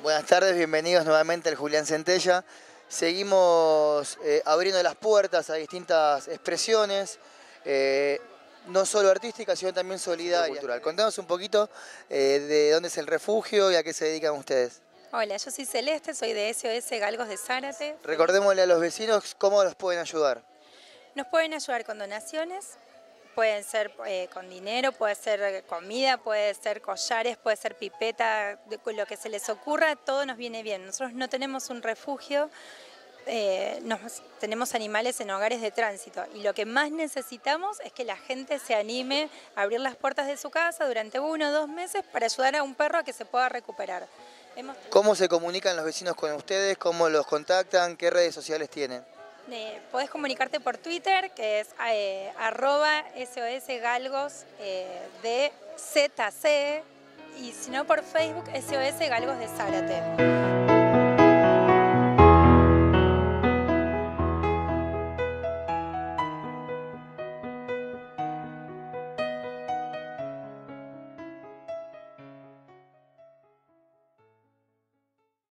Buenas tardes, bienvenidos nuevamente al Julián Centella. Seguimos eh, abriendo las puertas a distintas expresiones, eh, no solo artísticas, sino también solidarias. Cultural. Contanos un poquito eh, de dónde es el refugio y a qué se dedican ustedes. Hola, yo soy Celeste, soy de SOS Galgos de Zárate. Recordémosle a los vecinos cómo los pueden ayudar. Nos pueden ayudar con donaciones, pueden ser eh, con dinero, puede ser comida, puede ser collares, puede ser pipeta, lo que se les ocurra, todo nos viene bien. Nosotros no tenemos un refugio, eh, tenemos animales en hogares de tránsito y lo que más necesitamos es que la gente se anime a abrir las puertas de su casa durante uno o dos meses para ayudar a un perro a que se pueda recuperar. ¿Cómo se comunican los vecinos con ustedes? ¿Cómo los contactan? ¿Qué redes sociales tienen? Eh, podés comunicarte por Twitter, que es eh, arroba eh, de ZC, y si no por Facebook, SOS Galgos de Zárate.